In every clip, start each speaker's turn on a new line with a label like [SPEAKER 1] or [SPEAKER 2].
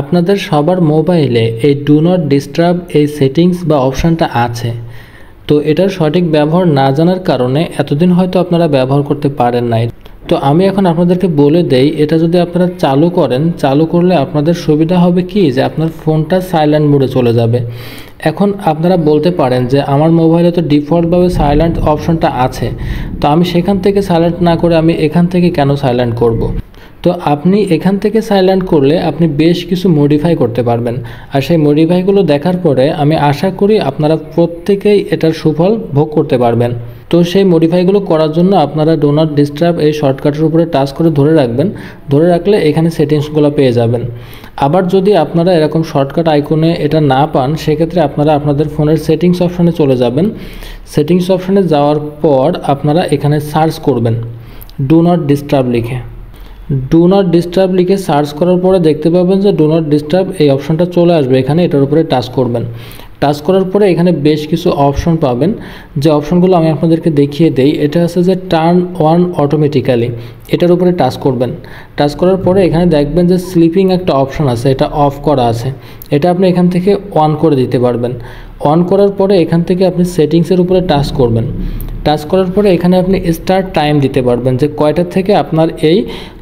[SPEAKER 1] আপনাদের সবার মোবাইলে এই ডু নট ডিস্টার্ব এই সেটিংস বা অপশানটা আছে। তো এটার সঠিক ব্যবহার না জানার কারণে এতদিন হয়তো আপনারা ব্যবহার করতে পারেন নাই। তো আমি এখন আপনাদেরকে বলে দেই, এটা যদি আপনারা চালু করেন, চালু করলে আপনাদের সুবিধা হবে কি? যে আপনার ফোনটা সাইলেন্ট মোডে চলে যাবে। এখন আপনারা বলতে পারেন যে আমার মোবাইলে তো ডিফল্টভাবে সাইলেন্ট অপশনটা আছে। তো আমি সেখান থেকে সাইলেন্ট না করে আমি এখান থেকে কেন সাইলেন্ট করব। তো আপনি এখান থেকে সাইলেন্ট করলে আপনি বেশ কিছু মডিফাই করতে পারবেন। আর সেই মডিফাইগুলো দেখার পরে আমি আশা করি আপনারা প্রত্যেকেই এটার সুফল ভোগ করতে পারবেন। তো সেই মডিফাইগুলো করার জন্য আপনারা ডোনাট ডিস্টার্ব এই শর্টকাটের উপরে টাচ করে ধরে রাখবেন। ধরে রাখলে এখানে সেটিংসগুলো পেয়ে যাবেন। আবার যদি আপনারা এরকম শর্টকাট আইকনে এটা না পান, সেক্ষেত্রে আপনারা আপনাদের ফোনের সেটিংস অপশানে চলে যাবেন। সেটিংস অপশানে যাওয়ার পর আপনারা এখানে সার্চ করবেন। ডু নট ডিস্টার্ব লিখে। ডু নট ডিস্টার্ব লিখে সার্চ করার পরে দেখতে পাবেন যে ডু নট ডিস্টার্ব এই অপশনটা চলে আসবে। এখানে এটার উপরে টাচ করবেন। টাচ করার পরে এখানে বেশ কিছু অপশন পাবেন। যে অপশনগুলো আমি আপনাদেরকে দেখিয়ে দেই, এটা আছে যে টার্ন ওয়ান অটোমেটিক্যালি এটার উপরে টাচ করবেন। টাচ করার পরে এখানে দেখবেন যে স্লিপিং একটা অপশন আছে, এটা অফ করা আছে। এটা আপনি এখান থেকে অন করে দিতে পারবেন। অন করার পরে এখান থেকে আপনি সেটিংসের উপরে টাচ করবেন। টাচ করার পরে এখানে আপনি স্টার্ট টাইম দিতে পারবেন যে কয়টা থেকে আপনার এই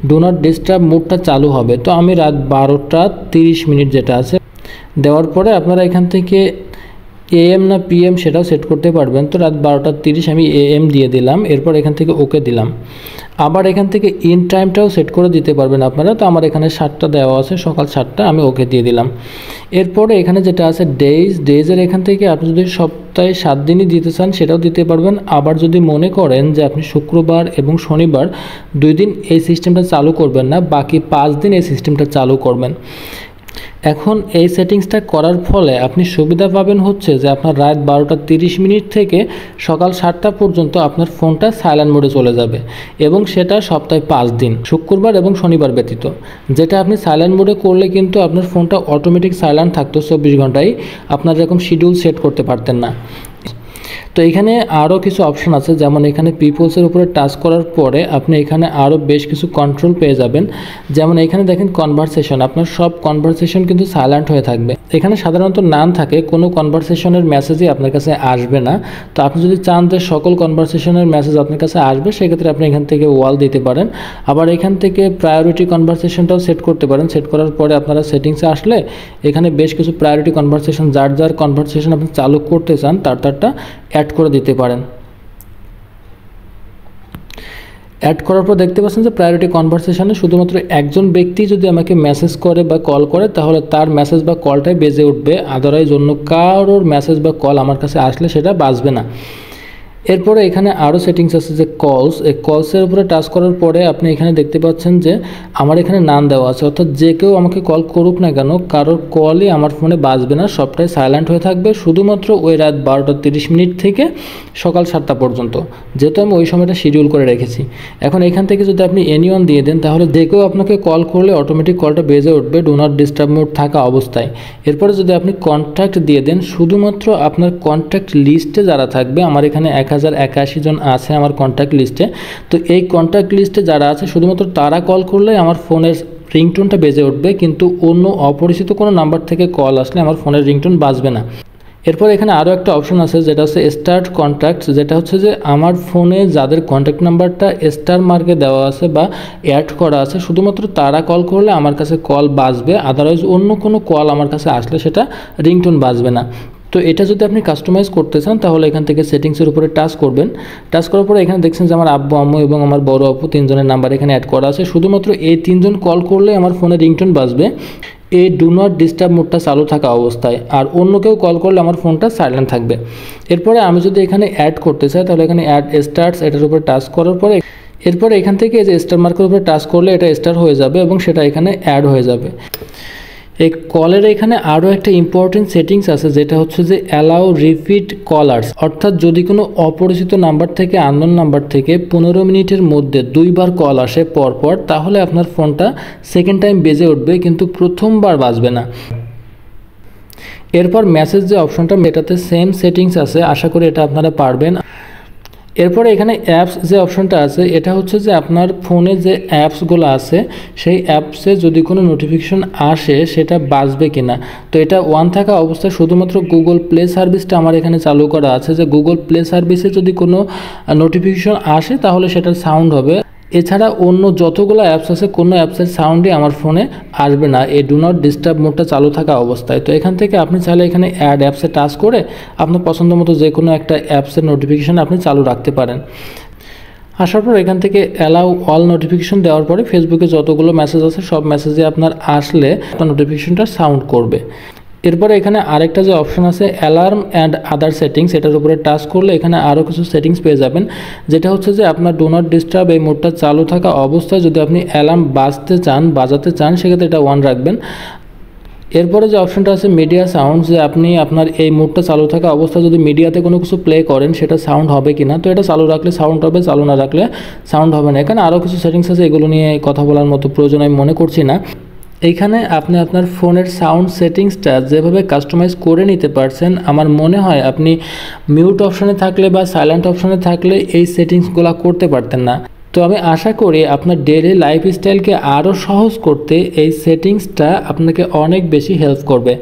[SPEAKER 1] ডু নট ডিস্টার্ব মুডটা চালু হবে। তো আমি রাত বারোটা তিরিশ মিনিট যেটা আছে, দেওয়ার পরে আপনারা এখান থেকে এএম না পিএম সেটাও সেট করতে পারবেন। তো রাত বারোটা তিরিশ আমি এএম দিয়ে দিলাম, এরপর এখান থেকে ওকে দিলাম। আবার এখান থেকে ইন টাইমটাও সেট করে দিতে পারবেন আপনারা। তো আমার এখানে সাতটা দেওয়া আছে, সকাল সাতটা, আমি ওকে দিয়ে দিলাম। এরপরে এখানে যেটা আছে ডেইজ ডেইজের এখান থেকে আপনি যদি সপ্তাহে সাত দিনই দিতে চান, সেটাও দিতে পারবেন। আবার যদি মনে করেন যে আপনি শুক্রবার এবং শনিবার দুই দিন এই সিস্টেমটা চালু করবেন না, বাকি পাঁচ দিন এই সিস্টেমটা চালু করবেন। এখন এই সেটিংসটা করার ফলে আপনি সুবিধা পাবেন হচ্ছে যে আপনার রাত বারোটা তিরিশ মিনিট থেকে সকাল সাতটা পর্যন্ত আপনার ফোনটা সাইলেন্ট মোডে চলে যাবে এবং সেটা সপ্তাহে পাঁচ দিন, শুক্রবার এবং শনিবার ব্যতীত। যেটা আপনি সাইলেন্ট মোডে করলে কিন্তু আপনার ফোনটা অটোমেটিক সাইলেন্ট থাকতো চব্বিশ ঘন্টায়, আপনার এরকম শিডিউল সেট করতে পারতেন না। তো এখানে আরও কিছু অপশন আছে, যেমন এখানে পিপলসের উপরে টাচ করার পরে আপনি এখানে আরও বেশ কিছু কন্ট্রোল পেয়ে যাবেন। যেমন এখানে দেখেন কনভারসেশন আপনার সব কনভারসেশন কিন্তু সাইলেন্ট হয়ে থাকবে। এখানে সাধারণত নাম থাকে, কোনো কনভারসেশনের মেসেজই আপনার কাছে আসবে না। তো আপনি যদি চান যে সকল কনভারসেশনের মেসেজ আপনার কাছে আসবে, সেক্ষেত্রে আপনি এখান থেকে ওয়াল দিতে পারেন। আবার এখান থেকে প্রায়োরিটি কনভারসেশনটাও সেট করতে পারেন। সেট করার পরে আপনারা সেটিংসে আসলে এখানে বেশ কিছু প্রায়োরিটি কনভারসেশন যার যার কনভারসেশন আপনি চালু করতে চান, তার তারটা অ্যাড করে দিতে পারেন। অ্যাড করার পর দেখতে পাচ্ছেন যে প্রায়োরিটি কনভারসেশনে শুধুমাত্র একজন ব্যক্তি যদি আমাকে মেসেজ করে বা কল করে, তাহলে তার মেসেজ বা কলটাই বেজে উঠবে। আদারওয়াইজ অন্য কারোর মেসেজ বা কল আমার কাছে আসলে সেটা বাঁচবে না। এরপরে এখানে আরও সেটিংস আছে যে কলস এই কলসের উপরে টাচ করার পরে আপনি এখানে দেখতে পাচ্ছেন যে আমার এখানে নাম দেওয়া আছে। অর্থাৎ যে কেউ আমাকে কল করুক না কেন, কারোর কলই আমার ফোনে বাজবে না, সবটাই সাইলেন্ট হয়ে থাকবে। শুধুমাত্র ওই রাত বারোটা তিরিশ মিনিট থেকে সকাল সাতটা পর্যন্ত, যেহেতু আমি ওই সময়টা শিডিউল করে রেখেছি। এখন এখান থেকে যদি আপনি এনিওয়ান দিয়ে দেন, তাহলে যে কেউ আপনাকে কল করলে অটোমেটিক কলটা বেজে উঠবে ডো নট ডিস্টার্ব মোড থাকা অবস্থায়। এরপরে যদি আপনি কন্ট্যাক্ট দিয়ে দেন, শুধুমাত্র আপনার কন্ট্যাক্ট লিস্টে যারা থাকবে, আমার এখানে এক হাজার একাশি জন আছে আমার কন্ট্যাক্ট লিস্টে তো এই কন্ট্যাক্ট লিস্টে যারা আছে, শুধুমাত্র তারা কল করলে আমার ফোনের রিংটোনটা বেজে উঠবে, কিন্তু অন্য অপরিচিত কোনো নাম্বার থেকে কল আসলে আমার ফোনের রিংটোন বাজবে না। এরপর এখানে আরও একটা অপশন আছে, যেটা হচ্ছে স্টার্ট কন্ট্যাক্ট যেটা হচ্ছে যে আমার ফোনে যাদের কন্ট্যাক্ট নাম্বারটা স্টার মার্কে দেওয়া আছে বা অ্যাড করা আছে, শুধুমাত্র তারা কল করলে আমার কাছে কল বাজবে আদারওয়াইজ অন্য কোনো কল আমার কাছে আসলে সেটা রিংটোন বাজবে না। তো এটা যদি আপনি কাস্টমাইজ করতে চান, তাহলে এখান থেকে সেটিংসের উপরে টাচ করবেন। টাচ করার পরে এখানে দেখছেন যে আমার আব্বু, আম্মু এবং আমার বড় আপু তিনজনের নাম্বার এখানে অ্যাড করা আছে। শুধুমাত্র এই তিনজন কল করলে আমার ফোনে রিংটোন বাজবে। এই ডু নট ডিস্টার্ব মোডটা চালু থাকা অবস্থায়। আর অন্য কেউ কল করলে আমার ফোনটা সাইলেন্ট থাকবে। এরপরে আমি যদি এখানে অ্যাড করতে চাই, তাহলে এখানে অ্যাড স্টার্টস এটার উপরে টাচ করার পরে এরপরে এখান থেকে যে স্টার মার্কের উপরে টাচ করলে এটা স্টার হয়ে যাবে এবং সেটা এখানে অ্যাড হয়ে যাবে। এই কলের এখানে আরও একটা ইম্পর্টেন্ট সেটিংস আছে, যেটা হচ্ছে যে অ্যালাউ রিপিট কলার্স অর্থাৎ যদি কোনো অপরিচিত নাম্বার থেকে আননোন নাম্বার থেকে পনেরো মিনিটের মধ্যে দুইবার কল আসে পরপর, তাহলে আপনার ফোনটা সেকেন্ড টাইম বেজে উঠবে, কিন্তু প্রথমবার বাজবে না। এরপর মেসেজ যে অপশনটা এটাতে সেম সেটিংস আছে, আশা করি এটা আপনারা পারবেন। এরপরে এখানে অ্যাপস যে অপশনটা আছে, এটা হচ্ছে যে আপনার ফোনে যে অ্যাপসগুলো আছে, সেই অ্যাপসে যদি কোনো নোটিফিকেশন আসে, সেটা বাজবে কিনা। তো এটা ওয়ান থাকা অবস্থায় শুধুমাত্র গুগল প্লে সার্ভিসটা আমার এখানে চালু করা আছে। যে গুগল প্লে সার্ভিসে যদি কোনো নোটিফিকেশন আসে, তাহলে সেটার সাউন্ড হবে। এছাড়া অন্য যতগুলো অ্যাপস আছে, কোনো অ্যাপসের সাউন্ডই আমার ফোনে আসবে না। এই ডু নট ডিস্টার্ব মোডটা চালু থাকা অবস্থায়। তো এখান থেকে আপনি চাইলে এখানে অ্যাড অ্যাপসে টাচ করে আপনার পছন্দ মতো যে কোনো একটা অ্যাপসের নোটিফিকেশান আপনি চালু রাখতে পারেন। আসার পর এখান থেকে অ্যালাউ অল নোটিফিকেশন দেওয়ার পরে ফেসবুকে যতগুলো মেসেজ আছে, সব মেসেজে আপনার আসলে আপনার নোটিফিকেশনটা সাউন্ড করবে। এরপরে এখানে আরেকটা যে অপশন আছে, অ্যালার্ম অ্যান্ড আদার সেটিংস, এটার উপরে টাচ করলে এখানে আরও কিছু সেটিংস পেয়ে যাবেন। যেটা হচ্ছে যে আপনার ডো নট ডিস্টার্ব এই মোডটা চালু থাকা অবস্থায় যদি আপনি অ্যালার্ম বাজতে চান, বাজাতে চান, সেক্ষেত্রে এটা ওয়ান রাখবেন। এরপরে যে অপশনটা আছে মিডিয়া সাউন্ড যে আপনি আপনার এই মুডটা চালু থাকা অবস্থা যদি মিডিয়াতে কোনো কিছু প্লে করেন, সেটা সাউন্ড হবে কি না তো এটা চালু রাখলে সাউন্ড হবে, চালু না রাখলে সাউন্ড হবে না। এখানে আরও কিছু সেটিংস আছে, এগুলো নিয়ে কথা বলার মতো প্রয়োজন আমি মনে করছি না। এইখানে আপনি আপনার ফোনের সাউন্ড সেটিংসটা যেভাবে কাস্টমাইজ করে নিতে পারছেন, আমার মনে হয় আপনি মিউট অপশনে থাকলে বা সাইলেন্ট অপশনে থাকলে এই সেটিংসগুলো করতে পারতেন না। তো আমি আশা করি আপনার ডেলি লাইফস্টাইলকে আরও সহজ করতে এই সেটিংসটা আপনাকে অনেক বেশি হেল্প করবে।